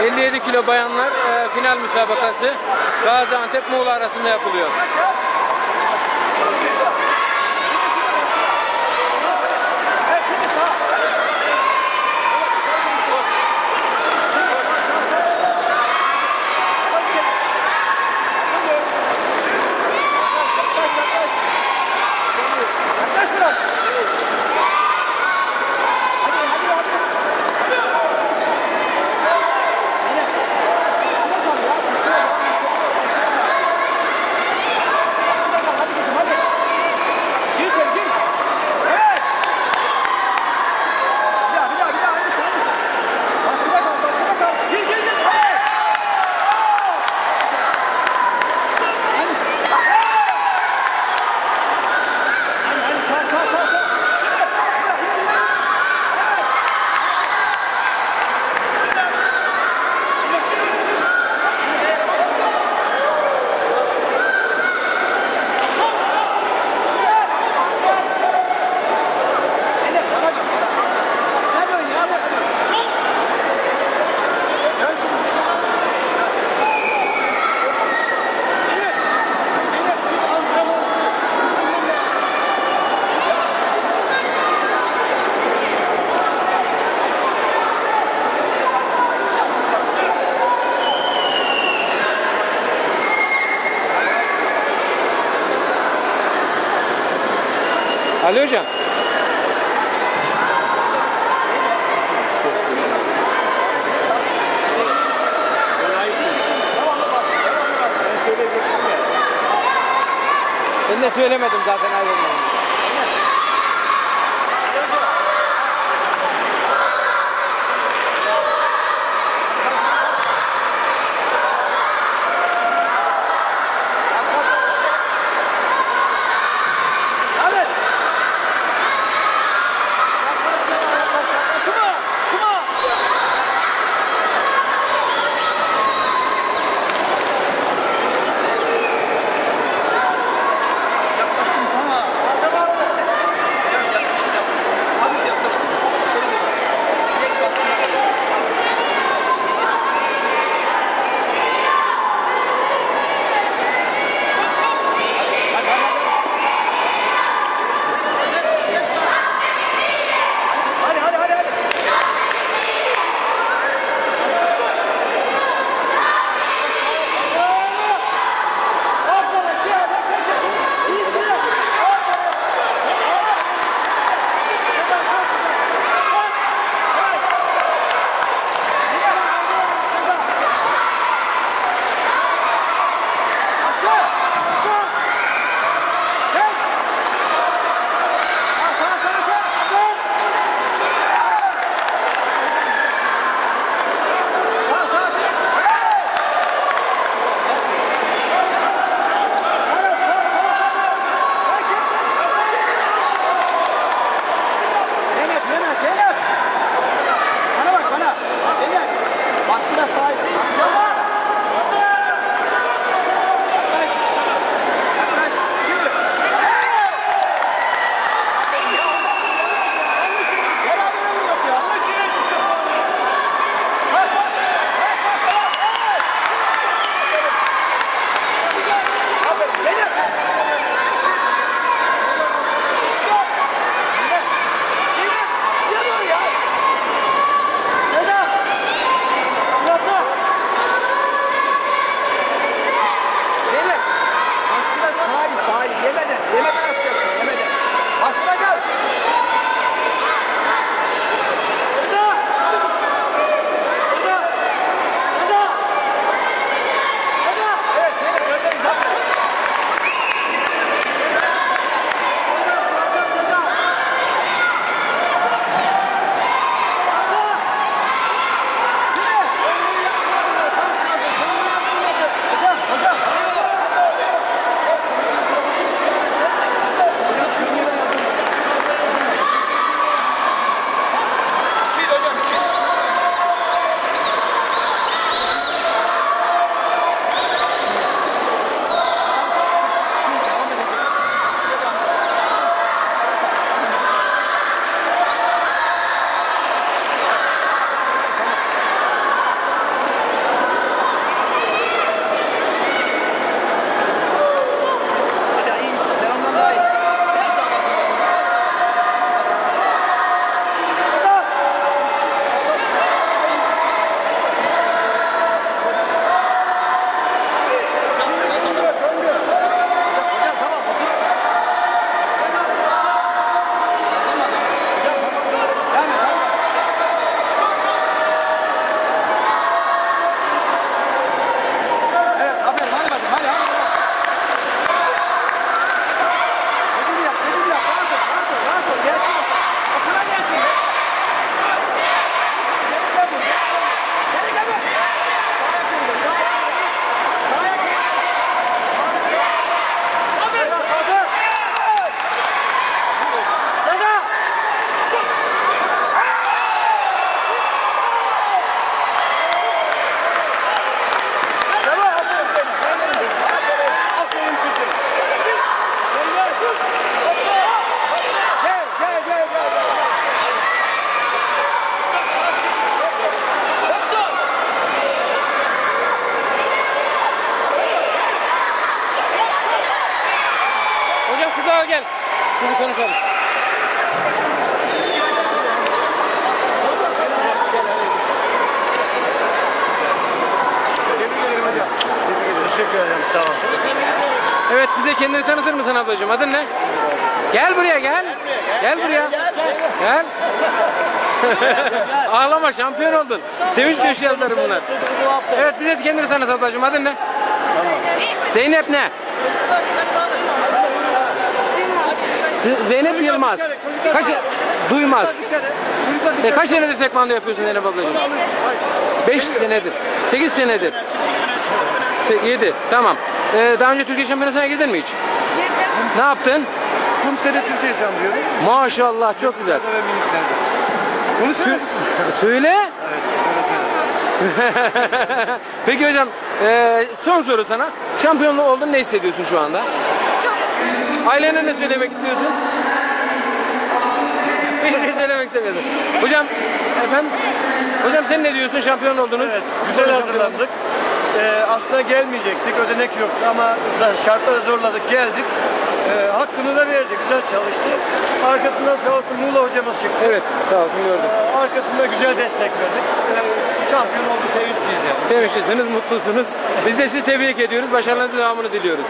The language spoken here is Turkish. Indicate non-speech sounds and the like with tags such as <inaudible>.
57 kilo bayanlar e, final müsabakası Gaziantep Muğla arasında yapılıyor. Ali Hocam. Ben de söylemedim zaten Sizi konuşalım. Teşekkür ederim. Sağ olun. Evet bize kendini tanıtır mısın ablacığım? Adın ne? Gel buraya gel. Gel buraya. Gel. <laughs> Ağlama şampiyon oldun. Sevinç döşeyenleri bunlar. Evet bize kendini tanıt ablacığım. Adın ne? Zeynep ne? Z- Zeynep Yılmaz. Kaç Duymaz. E, kaç senedir tekvando yapıyorsun Zeynep ablacığım? 5 senedir. 8 senedir. 7. Tamam. Ee, daha önce Türkiye Şampiyonası'na girdin mi hiç? Ne yaptın? Kumsede Türkiye şampiyonu. Maşallah çok güzel. Ve miniklerde. Bunu <laughs> söyle. Söyle. <laughs> Peki hocam e, son soru sana. Şampiyonluğu oldun ne hissediyorsun şu anda? Ailene ne söylemek istiyorsun? <laughs> Hiçbir şey söylemek istemiyorsun. Hocam efendim hocam sen ne diyorsun şampiyon oldunuz? Evet, güzel hazırlandık. Ee, aslında gelmeyecektik, ödenek yoktu ama şartları zorladık, geldik. Ee, hakkını da verdi, güzel çalıştı. Arkasından sağ olsun Muğla hocamız çıktı. Evet sağ olsun gördüm. Ee, arkasında güzel destek verdik. Ee, şampiyon oldu, sevinçliyiz yani. Sevinçlisiniz, mutlusunuz. Biz de sizi tebrik ediyoruz. Başarılarınızın devamını diliyoruz.